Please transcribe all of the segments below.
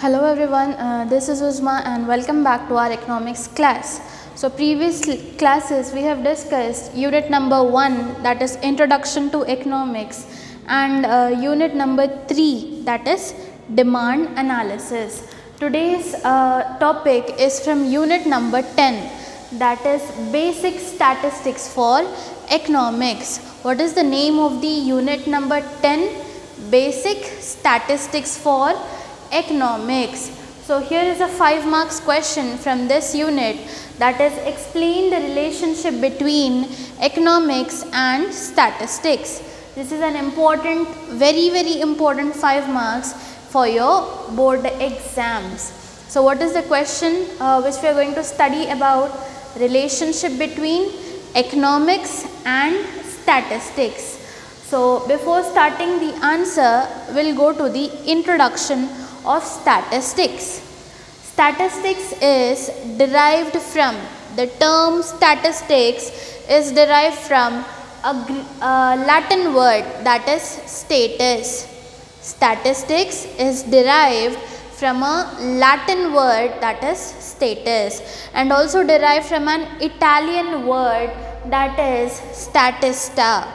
Hello everyone, uh, this is Uzma and welcome back to our economics class. So previous classes we have discussed unit number 1 that is introduction to economics and uh, unit number 3 that is demand analysis. Today's uh, topic is from unit number 10 that is basic statistics for economics. What is the name of the unit number 10? Basic statistics for economics. So here is a 5 marks question from this unit that is explain the relationship between economics and statistics. This is an important very very important 5 marks for your board exams. So what is the question uh, which we are going to study about relationship between economics and statistics. So before starting the answer, we'll go to the introduction of statistics. Statistics is derived from the term statistics is derived from a, a Latin word that is status. Statistics is derived from a Latin word that is status and also derived from an Italian word that is statista.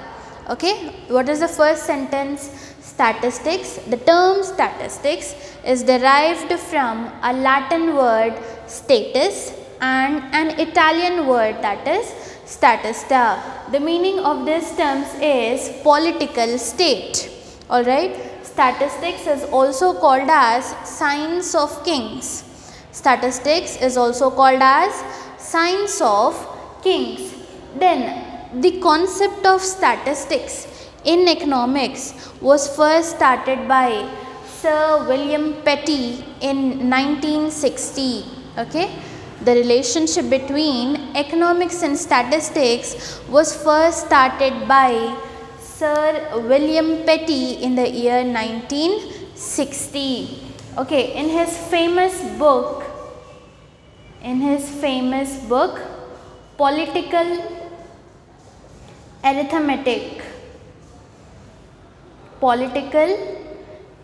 Okay, what is the first sentence? Statistics. The term statistics is derived from a Latin word status and an Italian word that is statista. The meaning of these terms is political state. Alright. Statistics is also called as science of kings. Statistics is also called as science of kings. Then the concept of statistics in economics was first started by Sir William Petty in 1960. Okay. The relationship between economics and statistics was first started by Sir William Petty in the year 1960. Okay, in his famous book, in his famous book, Political Arithmetic, Political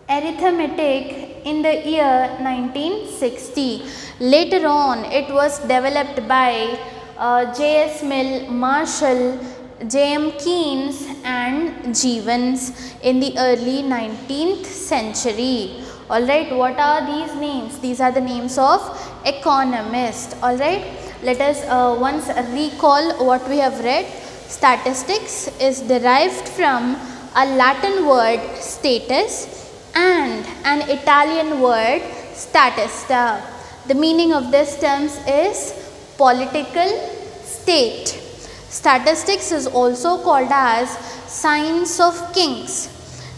Arithmetic in the year 1960. Later on, it was developed by uh, J.S. Mill, Marshall, J.M. Keynes and Jevons in the early 19th century. Alright, what are these names? These are the names of economists. Alright, let us uh, once recall what we have read. Statistics is derived from a Latin word status and an Italian word statista. The meaning of these terms is political state. Statistics is also called as science of kings.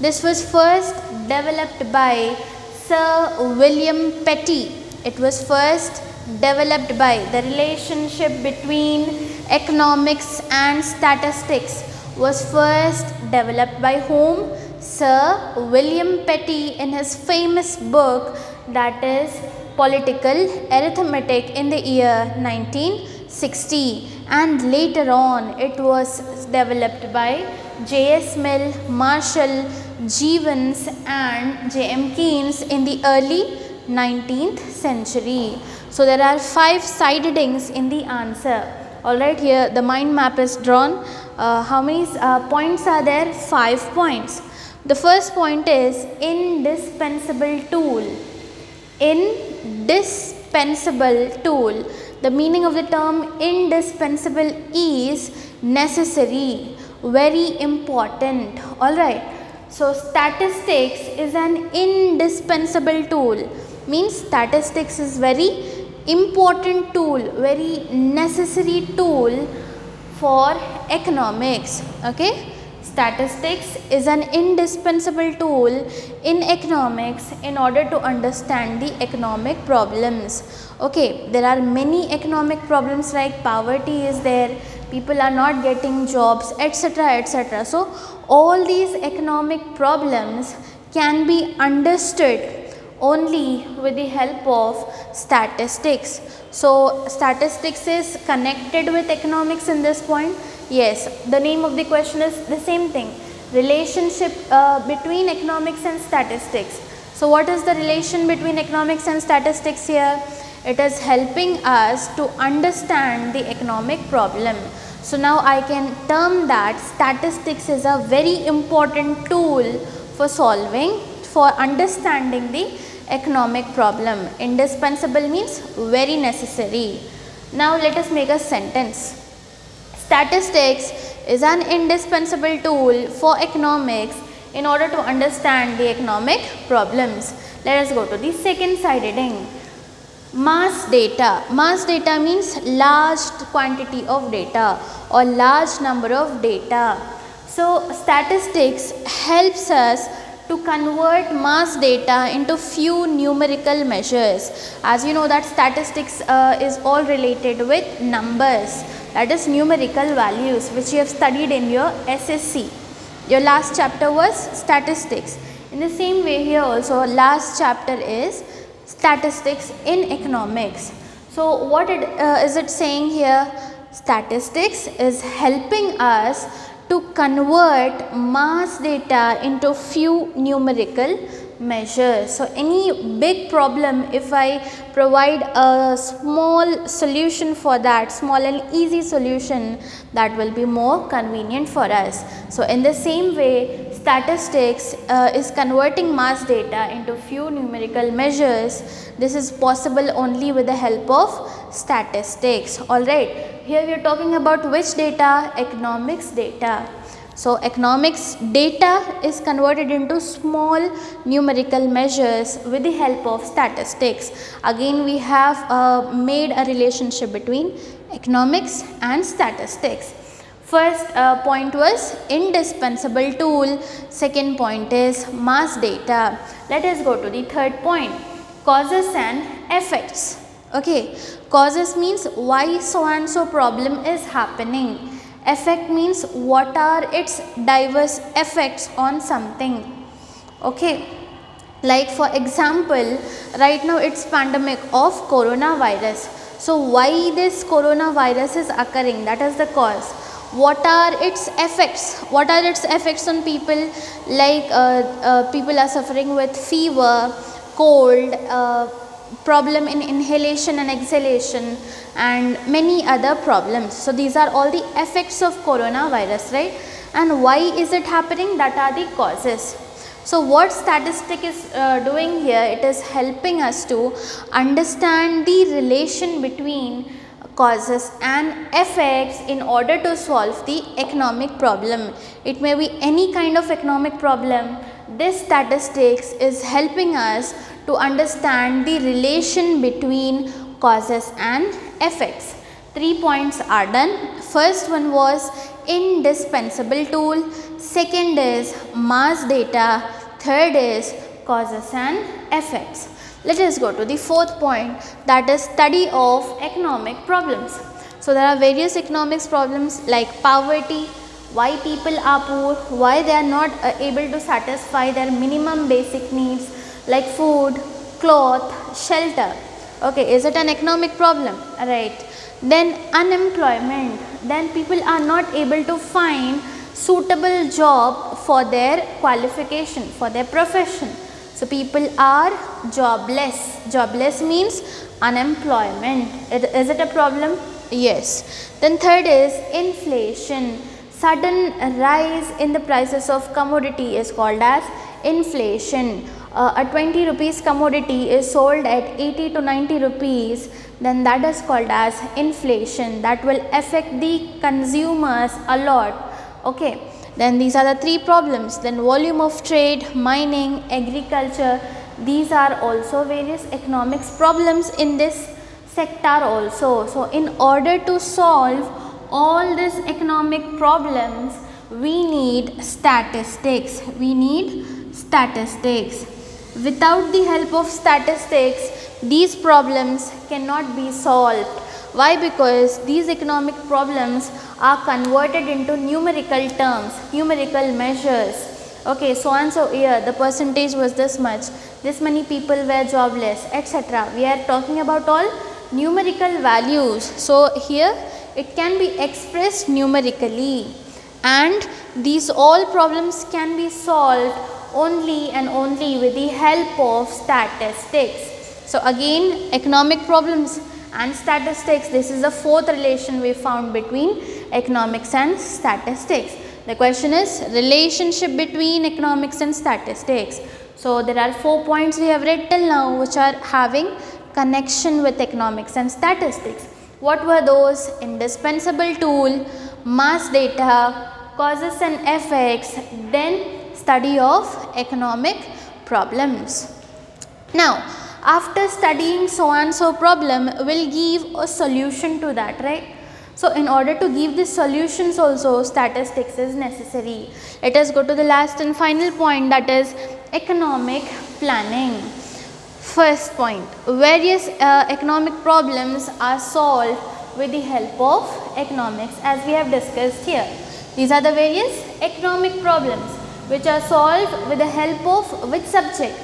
This was first developed by Sir William Petty. It was first developed by the relationship between economics and statistics was first developed by whom? Sir William Petty in his famous book that is Political Arithmetic in the year 1960 and later on it was developed by J.S. Mill, Marshall, Jevons and J.M. Keynes in the early 19th century. So there are five sidedings in the answer. Alright here the mind map is drawn. Uh, how many uh, points are there? Five points. The first point is indispensable tool. Indispensable tool. The meaning of the term indispensable is necessary, very important. Alright. So statistics is an indispensable tool. Means statistics is very important tool, very necessary tool for economics. Okay. Statistics is an indispensable tool in economics in order to understand the economic problems. Okay, there are many economic problems like poverty is there, people are not getting jobs, etc. etc. So, all these economic problems can be understood only with the help of statistics. So, statistics is connected with economics in this point. Yes, the name of the question is the same thing relationship uh, between economics and statistics. So what is the relation between economics and statistics here? It is helping us to understand the economic problem. So now I can term that statistics is a very important tool for solving, for understanding the economic problem. Indispensable means very necessary. Now let us make a sentence. Statistics is an indispensable tool for economics in order to understand the economic problems. Let us go to the second side heading. Mass data. Mass data means large quantity of data or large number of data. So, statistics helps us to convert mass data into few numerical measures. As you know that statistics uh, is all related with numbers that is numerical values which you have studied in your SSC. Your last chapter was statistics. In the same way here also last chapter is statistics in economics. So what it, uh, is it saying here? Statistics is helping us to convert mass data into few numerical measures. So, any big problem if I provide a small solution for that, small and easy solution that will be more convenient for us. So, in the same way statistics uh, is converting mass data into few numerical measures. This is possible only with the help of statistics. Alright, here we are talking about which data? Economics data. So, economics data is converted into small numerical measures with the help of statistics. Again we have uh, made a relationship between economics and statistics. First uh, point was indispensable tool, second point is mass data. Let us go to the third point, causes and effects. Okay, causes means why so and so problem is happening. Effect means what are its diverse effects on something. Okay like for example right now it's pandemic of coronavirus. So why this coronavirus is occurring? That is the cause what are its effects what are its effects on people like uh, uh, people are suffering with fever cold uh, problem in inhalation and exhalation and many other problems. So, these are all the effects of coronavirus right and why is it happening that are the causes. So, what statistic is uh, doing here it is helping us to understand the relation between causes and effects in order to solve the economic problem. It may be any kind of economic problem. This statistics is helping us to understand the relation between causes and effects. Three points are done. First one was indispensable tool. Second is mass data. Third is causes and effects. Let us go to the fourth point that is study of economic problems. So, there are various economics problems like poverty, why people are poor, why they are not uh, able to satisfy their minimum basic needs like food, cloth, shelter. Okay, is it an economic problem? Right. Then unemployment. Then people are not able to find suitable job for their qualification, for their profession. So, people are jobless. Jobless means unemployment. Is it a problem? Yes. Then third is inflation. Sudden rise in the prices of commodity is called as inflation uh, a 20 rupees commodity is sold at 80 to 90 rupees then that is called as inflation that will affect the consumers a lot okay then these are the three problems. Then volume of trade mining agriculture. These are also various economics problems in this sector also. So in order to solve all these economic problems we need statistics. We need statistics. Without the help of statistics, these problems cannot be solved. Why? Because these economic problems are converted into numerical terms, numerical measures. Okay, so and so year the percentage was this much, this many people were jobless, etc. We are talking about all numerical values. So here it can be expressed numerically and these all problems can be solved only and only with the help of statistics. So again economic problems and statistics this is the fourth relation we found between economics and statistics. The question is relationship between economics and statistics. So there are four points we have read till now which are having connection with economics and statistics. What were those? Indispensable tool, mass data, causes and effects, then study of economic problems. Now, after studying so and so problem, we'll give a solution to that, right? So, in order to give the solutions also statistics is necessary. Let us go to the last and final point that is economic planning. First point, various uh, economic problems are solved with the help of economics as we have discussed here. These are the various economic problems which are solved with the help of which subject?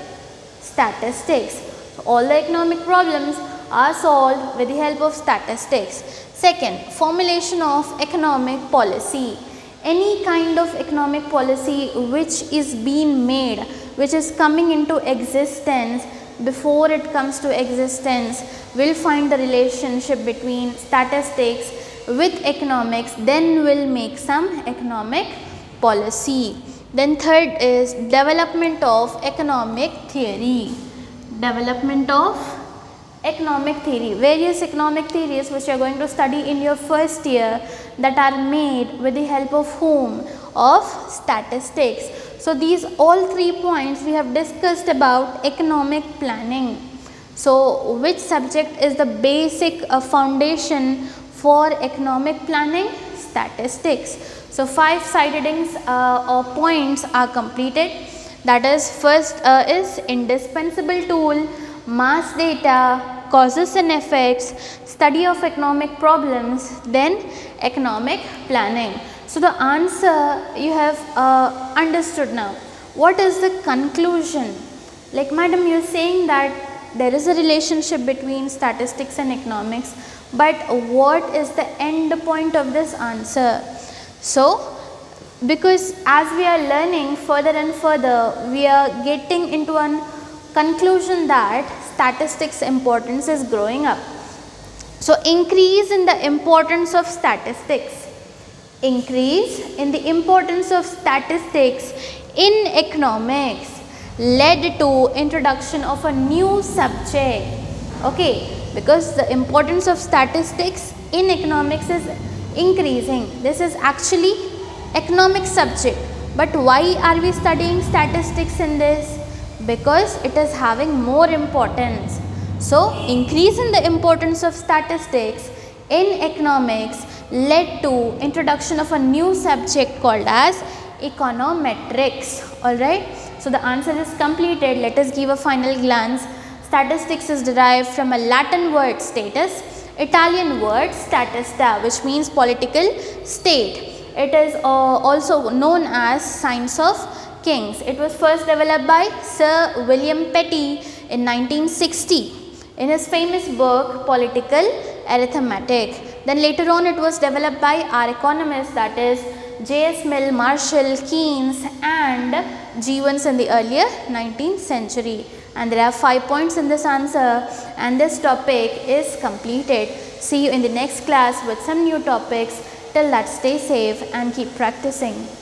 Statistics. All the economic problems are solved with the help of statistics. Second, formulation of economic policy. Any kind of economic policy which is being made, which is coming into existence before it comes to existence will find the relationship between statistics with economics then will make some economic policy. Then third is development of economic theory. Development of economic theory. Various economic theories which you are going to study in your first year that are made with the help of whom? Of statistics. So, these all three points we have discussed about economic planning. So, which subject is the basic uh, foundation for economic planning? Statistics. So, five sidedings uh, or points are completed that is first uh, is indispensable tool, mass data, causes and effects, study of economic problems, then economic planning. So, the answer you have uh, understood now. What is the conclusion? Like madam you are saying that there is a relationship between statistics and economics, but what is the end point of this answer? So, because as we are learning further and further, we are getting into a conclusion that statistics importance is growing up. So, increase in the importance of statistics. Increase in the importance of statistics in economics led to introduction of a new subject. Okay because the importance of statistics in economics is increasing. This is actually economic subject. But why are we studying statistics in this? Because it is having more importance. So increase in the importance of statistics in economics led to introduction of a new subject called as econometrics. Alright. So, the answer is completed. Let us give a final glance. Statistics is derived from a Latin word status Italian word statista which means political state. It is uh, also known as science of kings. It was first developed by Sir William Petty in 1960 in his famous book Political Arithmetic. Then later on it was developed by our economists that is J.S. Mill, Marshall, Keynes and Jevons in the earlier 19th century. And there are 5 points in this answer and this topic is completed. See you in the next class with some new topics. Till that stay safe and keep practicing.